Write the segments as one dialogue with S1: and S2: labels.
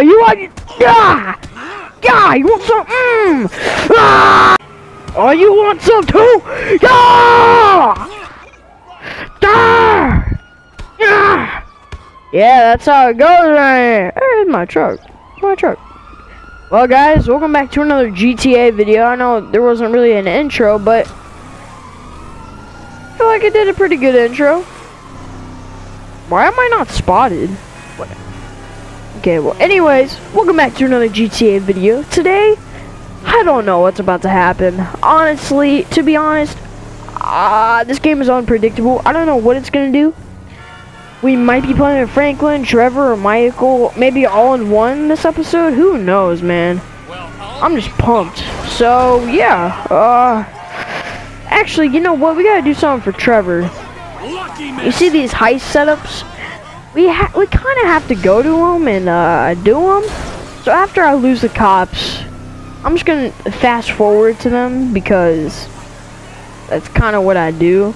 S1: you want? Yeah, yeah. You want some? Mmm. Ah! Oh, you want some too? Yeah. Ah! Yeah. Yeah, that's how it goes. Right? here. There's my truck. My truck. Well, guys, welcome back to another GTA video. I know there wasn't really an intro, but I feel like I did a pretty good intro. Why am I not spotted? Okay, well, anyways, welcome back to another GTA video. Today, I don't know what's about to happen. Honestly, to be honest, uh, this game is unpredictable. I don't know what it's going to do. We might be playing Franklin, Trevor, or Michael, maybe all in one this episode. Who knows, man? I'm just pumped. So, yeah. Uh, actually, you know what? We gotta do something for Trevor. You see these heist setups? We we kind of have to go to them and uh, do them. So after I lose the cops, I'm just gonna fast forward to them because that's kind of what I do.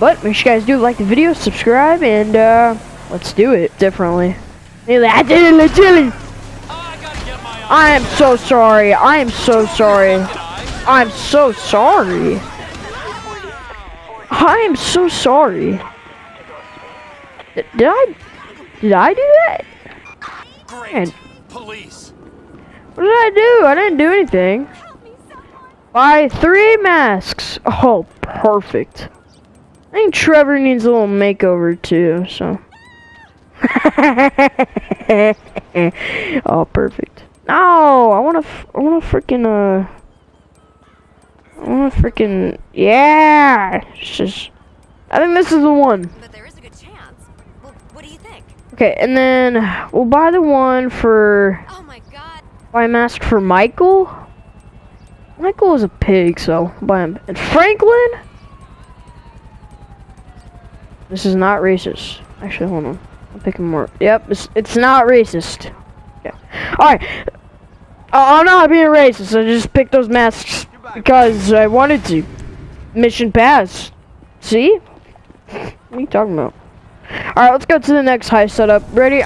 S1: But make sure you guys do like the video, subscribe, and uh, let's do it differently. I did it, chili. I am so sorry. I am so sorry. I'm so sorry. I am so sorry. Did, did I? Did I do that? Man.
S2: Police.
S1: What did I do? I didn't do anything. Buy three masks. Oh, perfect. I think Trevor needs a little makeover too, so. oh, perfect. No, I want to. I want to freaking uh. I want to freaking yeah. It's just. I think this is the one. Okay, and then we'll buy the one for
S3: Oh my god.
S1: buy a mask for Michael. Michael is a pig, so buy him. And Franklin. This is not racist. Actually, hold on. I'll pick him more. Yep, it's, it's not racist. Yeah. Alright. Uh, I'm not being racist. I just picked those masks because I wanted to. Mission pass. See? What are you talking about? Alright, let's go to the next high setup. Ready?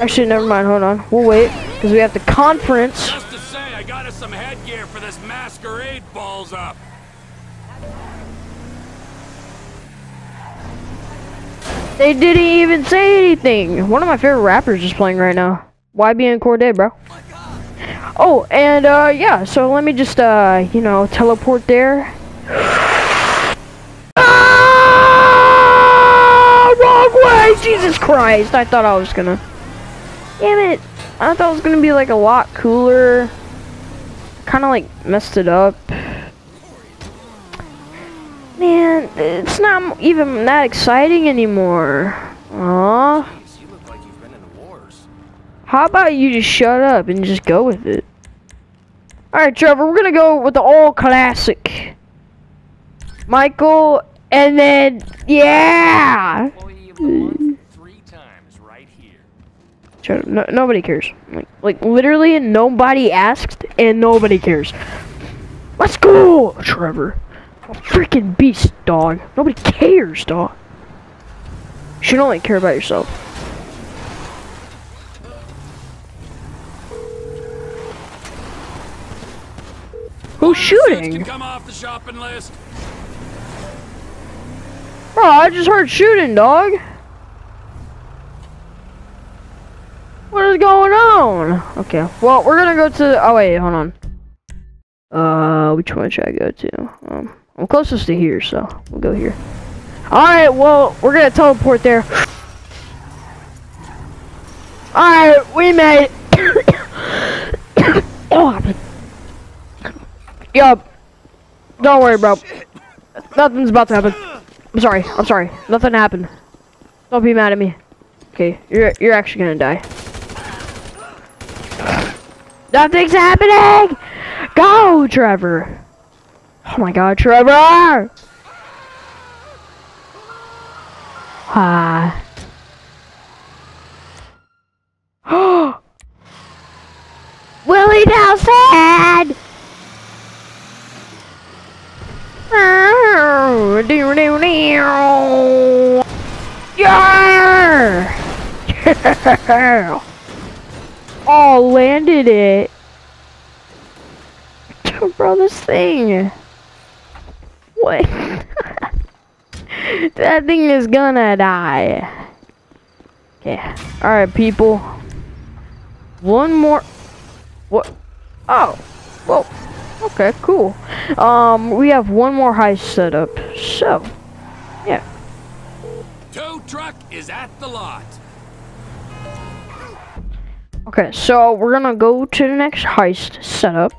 S1: Actually, never mind. Hold on. We'll wait because we have the conference.
S2: Just to say, I got us some headgear for this masquerade balls up.
S1: They didn't even say anything. One of my favorite rappers is playing right now. YBN Cordae, bro. Oh, and uh, yeah. So let me just uh, you know, teleport there. Wrong! Jesus Christ! I thought I was gonna. Damn it! I thought it was gonna be like a lot cooler. Kind of like messed it up. Man, it's not even that exciting anymore. Aww. How about you just shut up and just go with it? Alright, Trevor, we're gonna go with the old classic. Michael, and then, yeah!
S2: Employee of the month three times right here.
S1: Trevor, no, nobody cares. Like, like, literally, nobody asked, and nobody cares. Let's go, Trevor. A freaking beast, dog. Nobody cares, dog. You should only care about yourself. Who's
S2: Can
S1: shooting?
S2: come off the shopping list.
S1: Bro, I just heard shooting, dog. What is going on? Okay, well, we're gonna go to. Oh wait, hold on. Uh, which one should I go to? Um, I'm closest to here, so we'll go here. All right, well, we're gonna teleport there. All right, we made. it. oh, Yup. Don't worry, bro. Nothing's about to happen. I'm sorry. I'm sorry. Nothing happened. Don't be mad at me. Okay, you're you're actually gonna die. Nothing's happening. Go, Trevor. Oh my God, Trevor. Ah. Willie Nelson. Oh. Yeah! Yeah! Oh, landed it. Bro, this thing. What? that thing is gonna die. Okay. Alright, people. One more. What? Oh. Well. Okay, cool. Um, we have one more heist set up. So, yeah.
S2: Tow truck is at the lot.
S1: Okay, so we're gonna go to the next heist setup,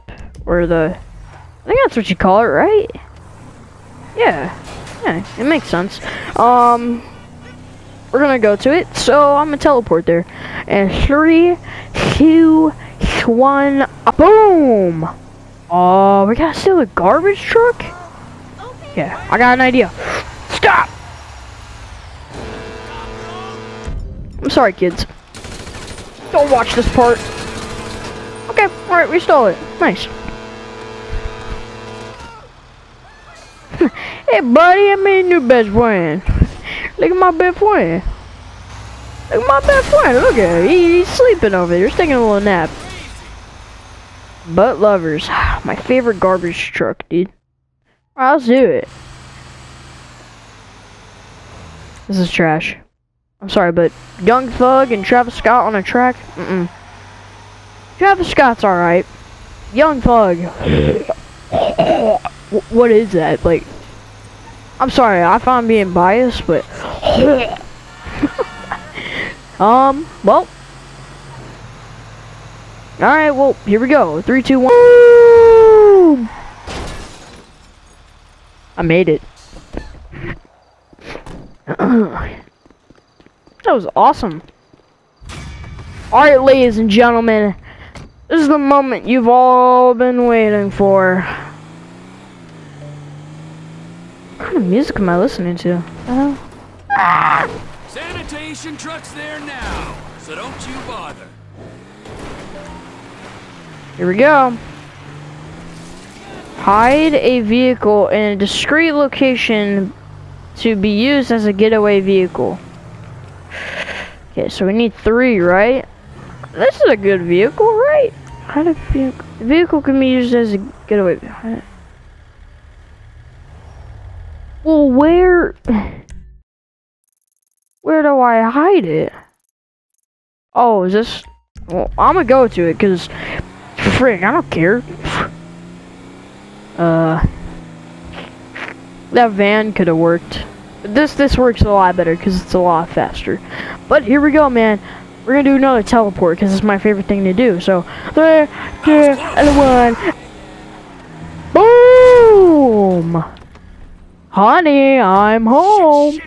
S1: or the, I think that's what you call it, right? Yeah, yeah, it makes sense. Um, we're gonna go to it, so I'm gonna teleport there. And three, two, one, boom! Oh, we gotta steal a garbage truck? Yeah, I got an idea. Stop! I'm sorry, kids. Don't watch this part. Okay, alright, we stole it. Nice. hey, buddy, I made a new best friend. Look at my best friend. Look at my best friend. Look at him. He, he's sleeping over there. He's taking a little nap. Butt lovers. My favorite garbage truck, dude. Let's do it. This is trash. I'm sorry, but Young Thug and Travis Scott on a track? Mm-mm. Travis Scott's alright. Young Thug. What is that? Like, I'm sorry, I find being biased, but... um, well... Alright, well, here we go. Three, two, one. I made it. That was awesome. Alright, ladies and gentlemen. This is the moment you've all been waiting for. What kind of music am I listening to? Uh -huh.
S2: Sanitation truck's there now, so don't you bother.
S1: here we go. Hide a vehicle in a discreet location to be used as a getaway vehicle. Okay, so we need three, right? This is a good vehicle, right? Hide a vehicle. Vehicle can be used as a getaway. Well, where? Where do I hide it? Oh, is this? Well, I'm gonna go to it because, frick, I don't care. Uh, that van could have worked. This this works a lot better because it's a lot faster. But here we go, man. We're gonna do another teleport because it's my favorite thing to do. So three, two, and one. Boom! Honey, I'm home.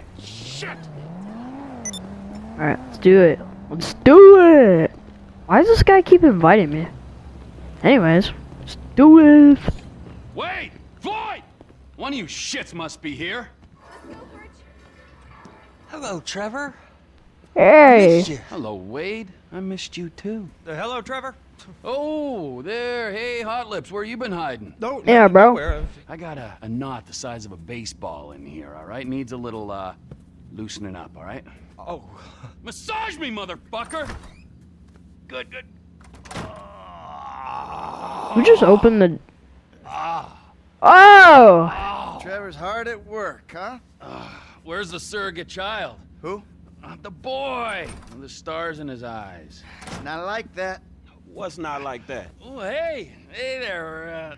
S1: Alright, let's do it. Let's do it! Why does this guy keep inviting me? Anyways, let's do it!
S2: Wait! Floyd! One of you shits must be here.
S4: Hello, Trevor.
S1: Hey!
S2: Hello, Wade. I missed you too.
S4: Uh, hello, Trevor.
S2: Oh, there. Hey, Hot Lips, where you been hiding?
S4: No,
S1: Yeah, bro.
S2: I got a, a knot the size of a baseball in here, all right? Needs a little, uh, loosening up, all right?
S4: Oh,
S2: Massage me, motherfucker! Good, good.
S1: Who just opened the... Oh!
S5: Trevor's hard at work, huh?
S2: Where's the surrogate child?
S5: Who?
S2: Uh, the boy! With the stars in his eyes.
S5: Not like that.
S4: what's not like that?
S2: Oh, hey! Hey there, uh,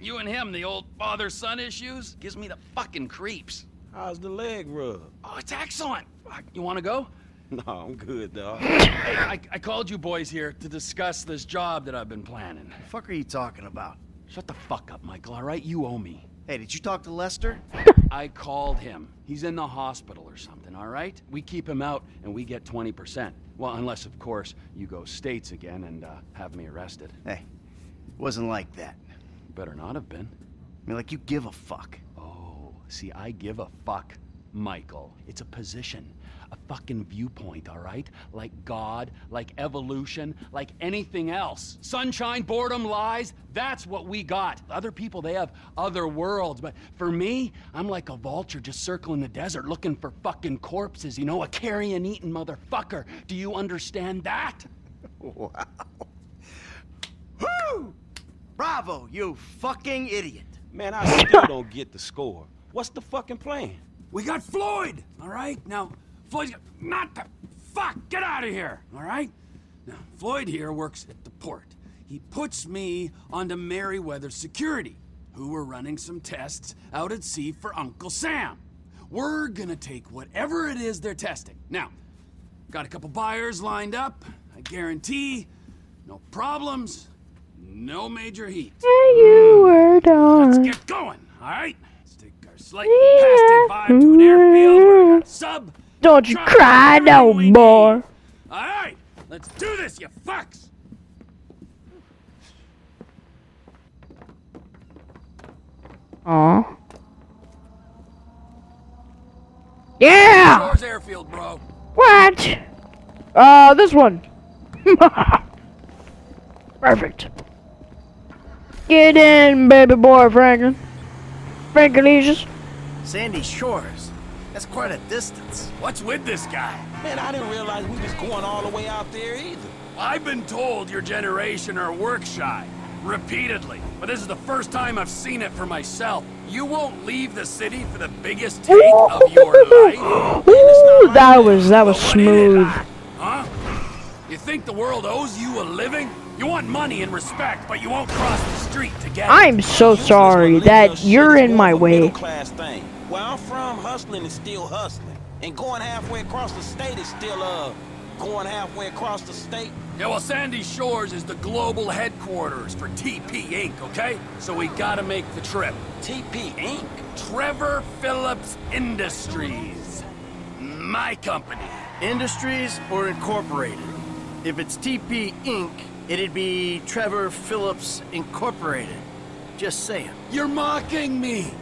S2: you and him, the old father-son issues? Gives me the fucking creeps.
S4: How's the leg rub?
S2: Oh, it's excellent! You wanna go?
S4: No, I'm good, dog.
S2: Hey, I, I called you boys here to discuss this job that I've been planning.
S5: The fuck are you talking about?
S2: Shut the fuck up, Michael, all right? You owe me.
S5: Hey, did you talk to Lester?
S2: I called him. He's in the hospital or something, all right? We keep him out and we get 20%. Well, unless, of course, you go states again and uh, have me arrested.
S5: Hey, it wasn't like that.
S2: Better not have been.
S5: I mean, like you give a fuck.
S2: Oh, see, I give a fuck, Michael. It's a position, a fucking viewpoint, all right? Like God, like evolution, like anything else. Sunshine, boredom, lies, that's what we got. Other people, they have other worlds, but for me, I'm like a vulture just circling the desert looking for fucking corpses, you know, a carrion eating motherfucker. Do you understand that?
S5: Wow. Bravo, you fucking idiot.
S4: Man, I still don't get the score. What's the fucking plan?
S2: We got Floyd, all right? Now, Floyd's got, not the, fuck, get out of here, all right? Now, Floyd here works at the port. He puts me onto Merryweather Security, who were running some tests out at sea for Uncle Sam. We're gonna take whatever it is they're testing. Now, got a couple buyers lined up. I guarantee no problems, no major heat.
S1: You hmm. were
S2: Let's get going, all right? Let's take our slightly past vibe to an airfield where we got a sub.
S1: Don't you cry no more.
S2: All right, let's do this, you fucks.
S1: Aw. Yeah!
S2: Shores Airfield, bro.
S1: What? Uh, this one. Perfect. Get in, baby boy Franklin. Franklicious.
S5: Sandy Shores. That's quite a distance.
S2: What's with this guy?
S4: Man, I didn't realize we was going all the way out there either.
S2: I've been told your generation are work shy. Repeatedly. But this is the first time I've seen it for myself. You won't leave the city for the biggest take of your life?
S1: Ooh, that was that was
S2: What is it,
S1: smooth.
S2: Huh? You think the world owes you a living? You want money and respect, but you won't cross the street to get it.
S1: I'm so sorry that you're in my
S4: more of a
S1: way.
S4: Middle-class thing. Where I'm from, hustling is still hustling. And going halfway across the state is still, uh, going halfway across the state.
S2: Yeah, well, Sandy Shores is the global headquarters for TP Inc., okay? So we gotta make the trip.
S4: TP Inc.
S2: Trevor Philips Industries. My company.
S5: Industries or Incorporated? If it's TP Inc., it'd be Trevor Philips Incorporated. Just saying.
S2: You're mocking me.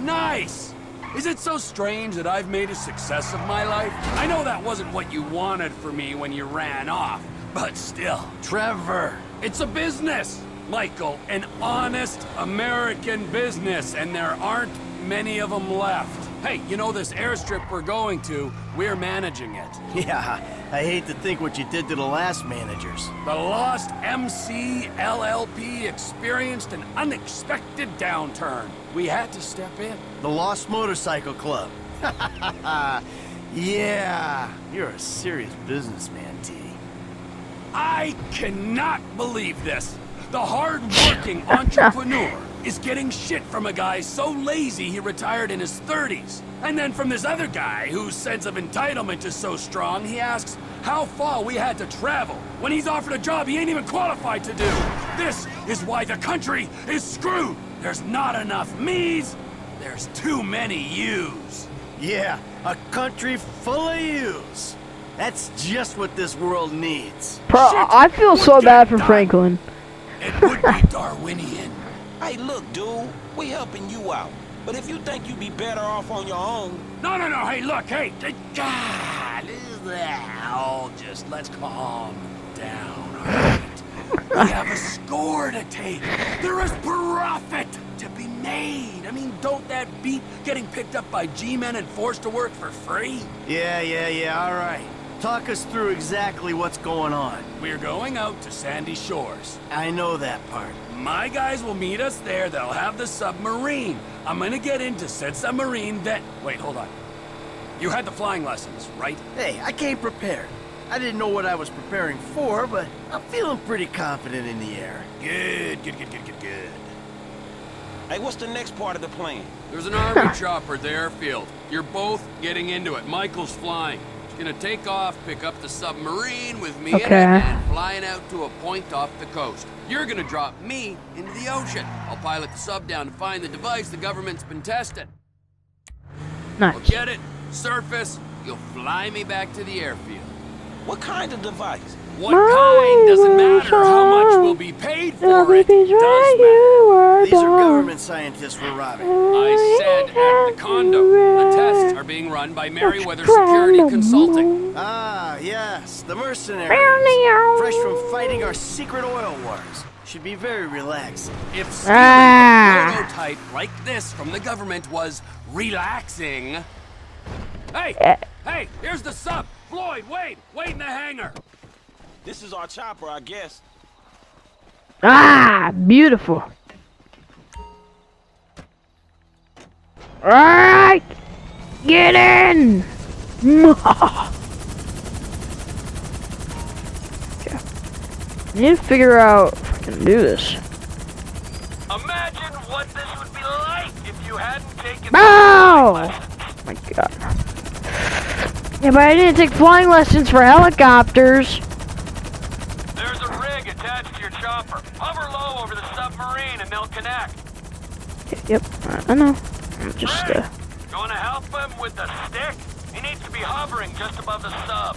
S2: Nice. Is it so strange that I've made a success of my life? I know that wasn't what you wanted for me when you ran off, but still.
S5: Trevor!
S2: It's a business, Michael. An honest American business, and there aren't many of them left. Hey, you know this airstrip we're going to? We're managing it.
S5: Yeah, I hate to think what you did to the last managers.
S2: The Lost MC LLP experienced an unexpected downturn. We had to step in.
S5: The Lost Motorcycle Club. yeah, you're a serious businessman, T.
S2: I cannot believe this. The hard-working entrepreneur is getting shit from a guy so lazy he retired in his 30s. And then from this other guy whose sense of entitlement is so strong, he asks how far we had to travel when he's offered a job he ain't even qualified to do. This is why the country is screwed. There's not enough me's, there's too many you's.
S5: Yeah, a country full of yous. That's just what this world needs.
S1: Bro, I feel so bad for
S2: done?
S1: Franklin.
S2: It would be Darwinian.
S4: Hey, look, dude, we helping you out. But if you think you'd be better off on your own,
S2: No, no, no, hey, look, hey, th- God, is that all just, let's calm down, all right? We have a score to take. There is profit to be made. I mean, don't that beat getting picked up by G-men and forced to work for free?
S5: Yeah, yeah, yeah, all right. Talk us through exactly what's going on.
S2: We're going out to Sandy Shores.
S5: I know that part.
S2: My guys will meet us there. They'll have the submarine. I'm gonna get into said submarine then. Wait, hold on. You had the flying lessons, right?
S5: Hey, I came prepared. I didn't know what I was preparing for, but I'm feeling pretty confident in the air.
S2: Good, good, good, good, good, good.
S4: hey, what's the next part of the plan?
S2: There's an army chopper at the airfield. You're both getting into it. Michael's flying. He's gonna take off, pick up the submarine with me
S1: Okay.
S2: and flying out to a point off the coast. You're gonna drop me into the ocean. I'll pilot the sub down to find the device the government's been testing.
S1: Nice.
S2: We'll get it, surface, you'll fly me back to the airfield.
S4: What kind of device?
S2: What kind doesn't matter. How much will be paid for it does matter.
S5: These are government scientists we're robbing.
S2: I said at the condo. The tests are being run by Merryweather Security Consulting.
S5: Ah, yes, the mercenaries. Fresh from fighting our secret oil wars. Should be very relaxed.
S2: If stealing
S1: Ah.
S2: a prototype like this from the government was relaxing. Hey!
S1: Eh.
S2: Hey, here's the sub! Floyd, wait! Wait in the hangar!
S4: This is our chopper, I guess.
S1: Ah, beautiful. Alright! Get in! okay. I need to figure out if I can do this.
S4: Imagine what this would be like if you hadn't taken
S1: Ow! Oh my god. Yeah, but I didn't take flying lessons for helicopters.
S4: There's a rig attached to your chopper. Hover low over the submarine and they'll connect.
S1: Yep, I- know. I'm just, uh...
S4: You wanna help him with the stick? He needs to be hovering just above the sub.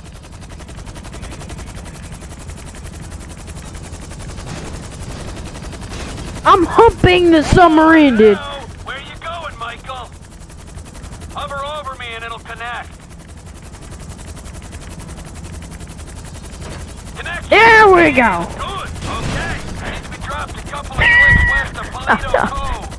S1: I'm humping the submarine, dude.
S4: Where you going, Michael? Hover over me and it'll connect. Connect.
S1: There we go.
S4: Good. Okay. Be dropped a couple of clicks west of Paleto Cove.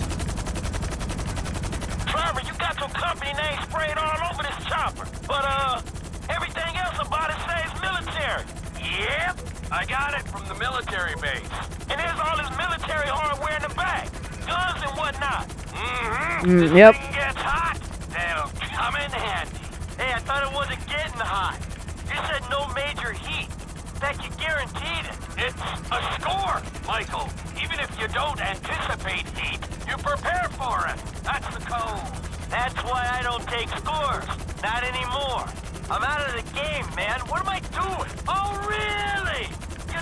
S4: Trevor, you got your company name sprayed all over this chopper. But, uh, everything else about it says military. Yep. I got it from the military base. And there's all this military hardware in the back. Guns and whatnot. Mm-hmm.
S1: Mm, yep.
S4: thing gets hot, that'll come in handy. Hey, I thought it wasn't getting hot. You said no major heat. That you guaranteed it. It's a score, Michael. Even if you don't anticipate heat, you prepare for it. That's the code. That's why I don't take scores. Not anymore. I'm out of the game, man. What am I doing? Oh, really?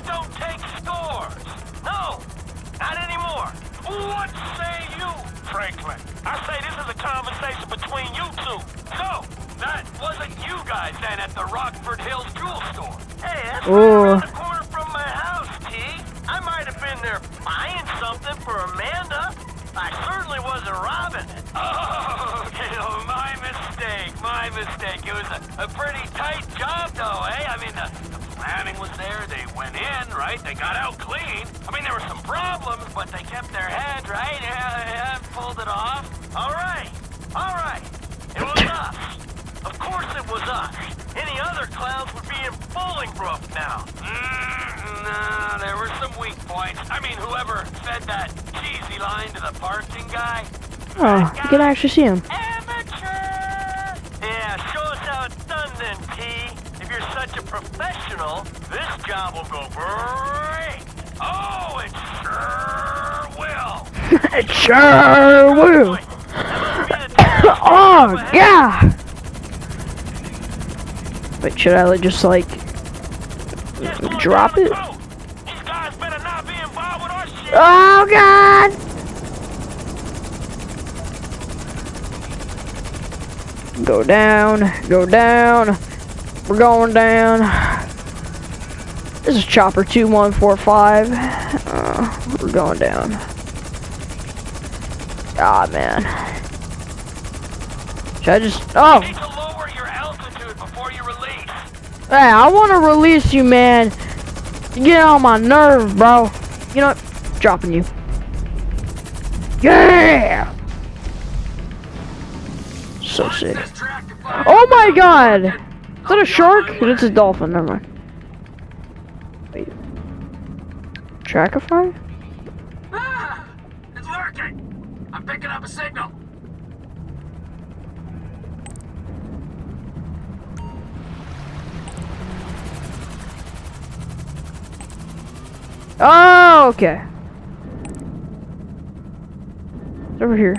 S4: Don't take scores? No, not anymore. What say you, Franklin? I say this is a conversation between you two. So, that wasn't you guys then at the Rockford Hills jewel store. Hey, that's right around the corner from my house, T. I might have been there buying something for Amanda. I certainly wasn't robbing it. Oh, okay, oh, my mistake, my mistake. It was a, a pretty tight job, though, eh? I mean, the, the planning was there. Went in, right? They got out clean. I mean, there were some problems, but they kept their head, right? Yeah, yeah, pulled it off. All right, all right. It was us. Of course it was us. Any other clowns would be in Bolingbroke now. Mm, nah, there were some weak points. I mean, whoever fed that cheesy line to the parking guy.
S1: Oh, you can actually see him.
S4: Amateur! Yeah, show us how it's done then, T. If you're such a professional, job will go great. Oh, it sure will.
S1: It sure will. Oh, God. Wait, should I just like drop it? Oh, God. Go down, go down. We're going down. This is Chopper 2145. Uh, we're going down. Ah, man. Should I just. Oh!
S4: Need to lower your altitude before you release.
S1: Hey, I want to release you, man. You get on my nerve, bro. You know what? Dropping you. Yeah! So sick. Oh my god! Is that a shark? It's a dolphin, never mind. Trackify?
S4: Ah! It's working! I'm picking up a signal.
S1: Oh, okay. It's over here.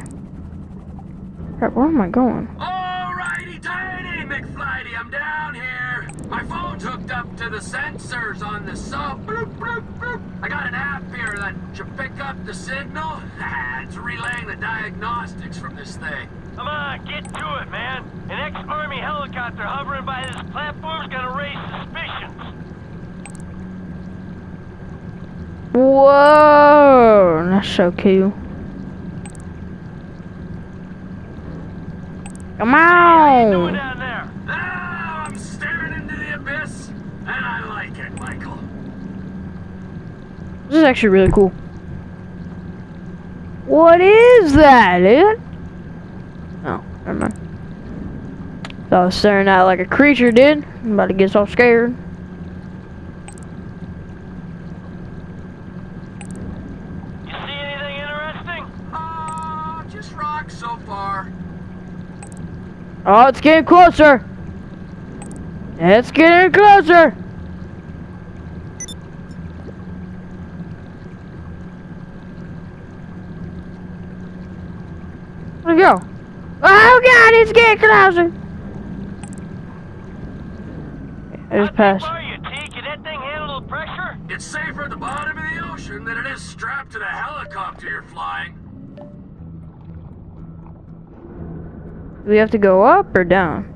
S1: Crap, where am I going?
S6: Alrighty tighty, McFlighty, I'm down here. My phone's hooked up to the sensors on the sub. Bloop, bloop, bloop. I got an app here that should pick up the signal. it's relaying the diagnostics from this thing.
S4: Come on, get to it, man. An ex-army helicopter hovering by this platform's gonna raise suspicions.
S1: Whoa, that's so cool. Come
S4: How you doing
S1: on. is actually really cool. What is that, dude? Oh, never mind. So I was staring at like a creature did. I'm about to get so scared. You see anything interesting? Uh, just rocks so far. Oh, it's getting closer. It's getting closer. Go? Oh god, it's getting closer. I just passed.
S4: Are you, T? Can that thing handle the pressure?
S2: It's safer at the bottom of the ocean than it is strapped to the helicopter you're flying.
S1: Do we have to go up or down?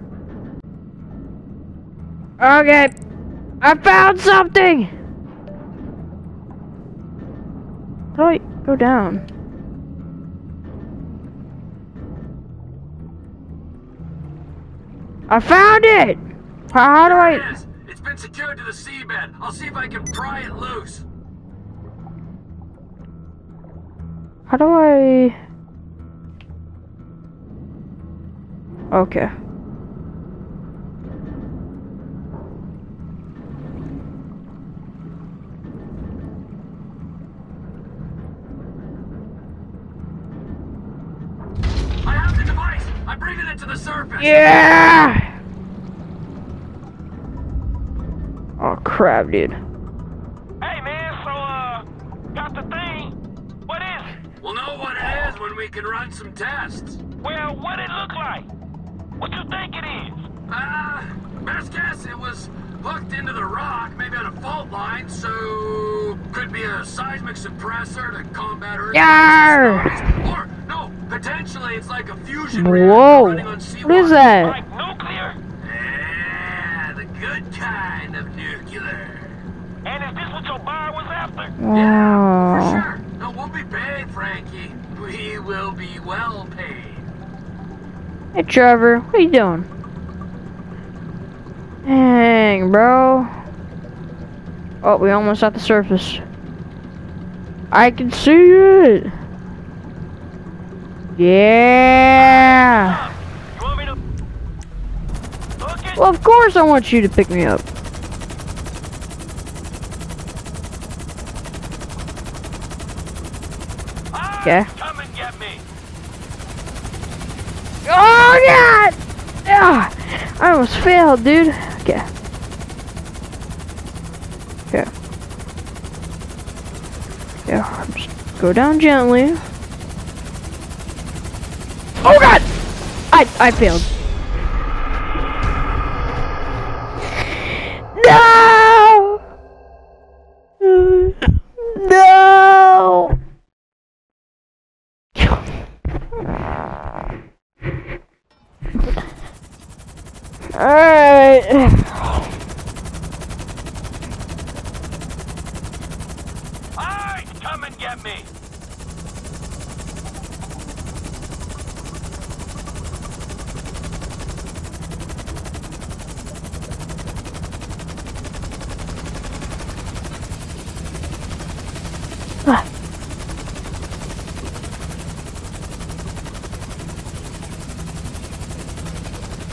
S1: Okay. I found something! How do I go down? I found it! How, how do I...
S2: it is. It's been secured to the seabed. I'll see if I can pry it loose.
S1: How do I... Okay. Yeah! Oh crap, dude.
S4: Hey, man, so, uh, got the thing. What is it?
S2: We'll know what it is when we can run some tests.
S4: Well, what it look like? What you think it is?
S2: Uh, best guess it was hooked into the rock, maybe on a fault line, so could be a seismic suppressor to combat earthquakes.
S1: Yarr!
S2: And tsunamis. Or no, potentially it's like a fusion
S1: Whoa!
S2: reactor running on
S1: What
S2: seawater.
S1: is that?
S4: Like nuclear?
S2: Yeah, the good kind of nuclear.
S4: And is this what your buyer was after?
S2: Yeah, for
S1: Oh.
S2: sure. No, we'll be paid, Frankie. We will be well paid.
S1: Hey Trevor, what are you doing? Dang, bro. Oh, we almost at the surface. I can see it. Yeah. Well, of course I want you to pick me up. Okay.
S4: Come and get me.
S1: Oh god! Ah, I almost failed, dude. Okay. Okay. Yeah, just go down gently. Oh god! I I failed. No! No! Alright.
S4: Alright, come and get me.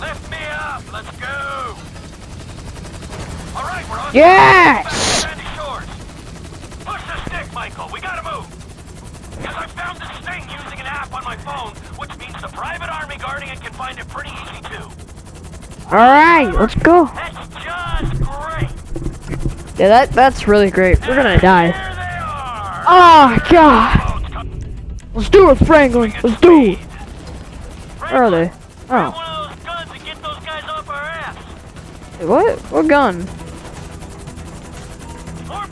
S4: Lift me up. Let's go. All right, we're on.
S1: Yes!
S4: Back to Sandy Shores. Push the stick, Michael. We gotta move. Because I found this thing using an app on my phone, which means the private army guarding it can find it pretty easy too.
S1: Alright, let's go. Yeah, that that's really great. We're gonna die. Oh god! Let's do it, Franklin! Let's do it! Where are they? Oh.
S4: ass.
S1: What? What gun?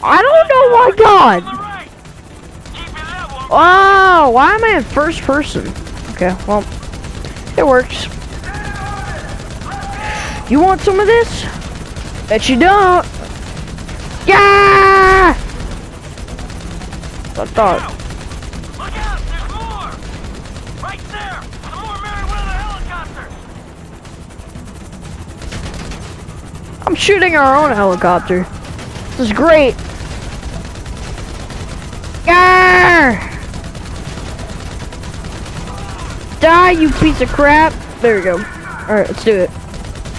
S1: I don't know my
S4: level.
S1: Oh, why am I in first person? Okay, well, it works. You want some of this? Bet you don't. Yeah! I thought.
S4: Look out! There's more! Right there! Some more Merryweather helicopters!
S1: I'm shooting our own helicopter. This is great. Yeah! Die, you piece of crap. There we go. Alright, let's do it.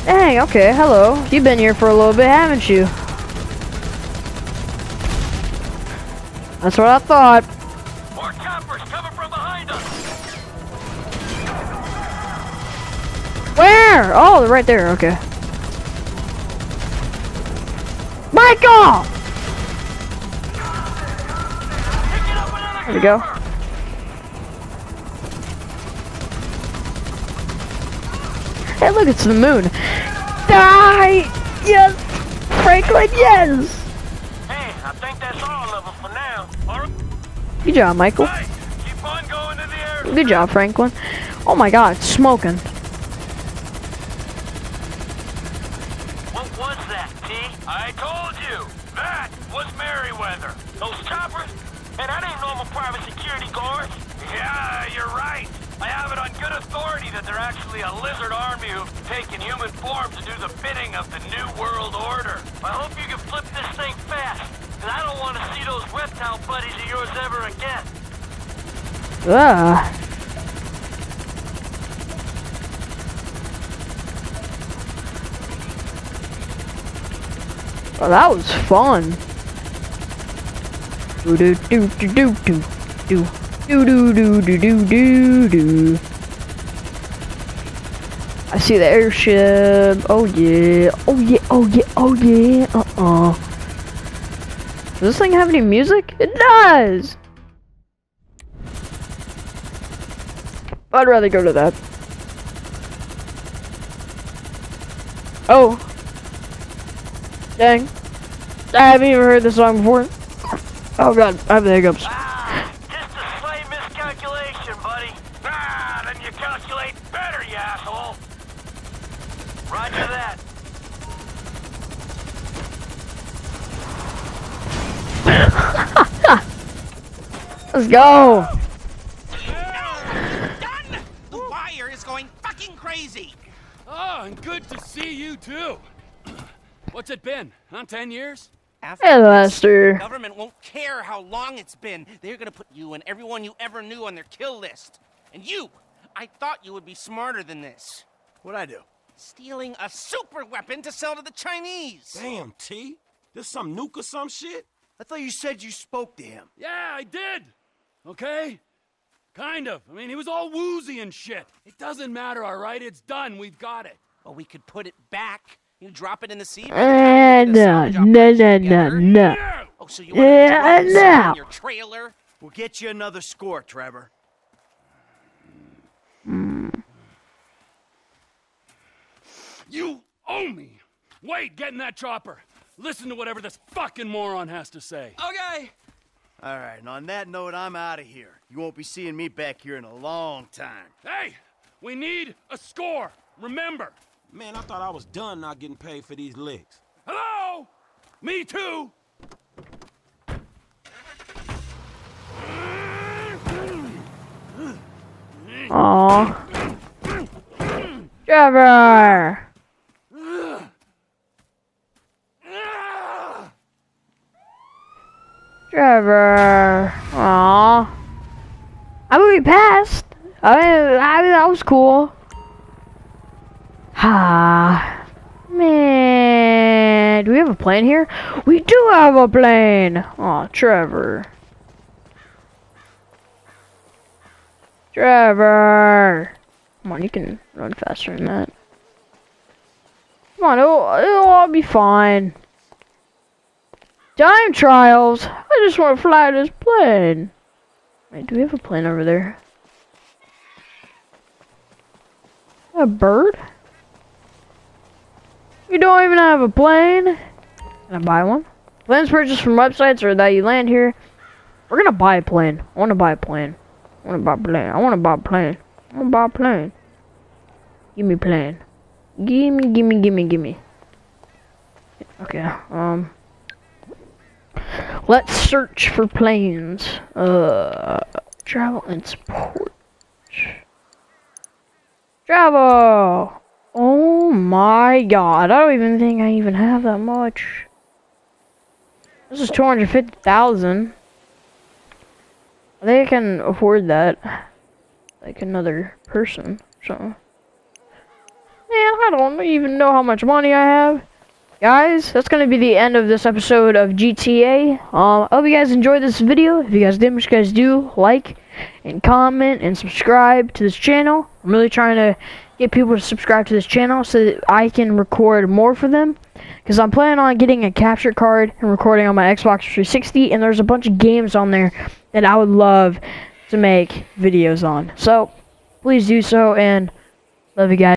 S1: Dang, okay, hello. You've been here for a little bit, haven't you? That's what I thought.
S4: More choppers coming from behind us!
S1: Where? Oh, they're right there. Okay. Michael! There we go. Hey, look, it's the moon. Die! Yes! Franklin, yes!
S4: Hey, I think that's all of them for now. Right,
S1: Good job, Michael.
S4: keep on going to the air.
S1: Good job, Franklin. Oh my god, smoking.
S4: What was that, T? I told you. That was Merryweather. Those choppers? And that ain't normal private security guards. Yeah, you're right. I have it on good authority that they're actually a lizard army who've taken human form to do the bidding of the New World Order. I hope you can flip this thing fast, because I don't want to see those reptile buddies of yours ever again.
S1: Ah. Well, that was fun. Do do do do do do do do do do do do do. I see the airship. Oh yeah. Oh yeah. Oh yeah. Oh yeah. Uh uh. Does this thing have any music? It does. I'd rather go to that. Oh. Dang. I haven't even heard this song before. Oh god, I have the hiccups.
S4: Ah, just a slight miscalculation, buddy. Ah, then you calculate better, you asshole. Roger that.
S1: Let's go.
S7: Done! The wire is going fucking crazy!
S2: Oh, and good to see you too. What's it been? Huh? Ten years?
S7: After
S1: Hey,
S7: this,
S1: Lester.
S7: the government won't care how long it's been. They're gonna put you and everyone you ever knew on their kill list. And you! I thought you would be smarter than this.
S5: What'd I do?
S7: Stealing a super weapon to sell to the Chinese!
S8: Damn, T. This some nuke or some shit?
S5: I thought you said you spoke to him.
S2: Yeah, I did. Okay? Kind of. I mean, he was all woozy and shit. It doesn't matter, all right? It's done. We've got it.
S7: Well, we could put it back. You drop it in the sea.
S1: Uh, no, no, no, no, no.
S7: Oh, so you want to
S1: Yeah,
S7: drop this
S1: no.
S7: your trailer?
S5: We'll get you another score, Trevor.
S2: You owe me. Wait, get in that chopper. Listen to whatever this fucking moron has to say.
S7: Okay.
S5: All right, and on that note, I'm out of here. You won't be seeing me back here in a long time.
S2: Hey, we need a score. Remember.
S8: Man, I thought I was done not getting paid for these licks.
S2: Hello? Me too.
S1: Aw. Trevor. Trevor. Aw. I mean, we passed. I mean, I mean, that was cool. Ah. Man. Do we have a plane here? We do have a plane. Aw, Trevor. Trevor. Come on, you can run faster than that. Come on, it'll, it'll all be fine. Time trials. I just want to fly this plane. Wait, do we have a plane over there? A bird? We don't even have a plane. Can I buy one? Planes purchased from websites or that you land here. We're gonna buy a plane. I wanna buy a plane. I wanna buy a plane. I wanna buy a plane. I wanna buy a plane. Give me plane. Gimme, gimme, gimme, gimme. Okay, um. Let's search for planes. Uh, travel and support. Travel! Oh my god, I don't even think I even have that much. This is 250,000. I think I can afford that. Like another person, so. Man, I don't even know how much money I have. Guys, that's going to be the end of this episode of GTA. Um, I hope you guys enjoyed this video. If you guys did, make you guys do like and comment and subscribe to this channel. I'm really trying to get people to subscribe to this channel so that I can record more for them. Because I'm planning on getting a capture card and recording on my Xbox 360. And there's a bunch of games on there that I would love to make videos on. So, please do so and love you guys.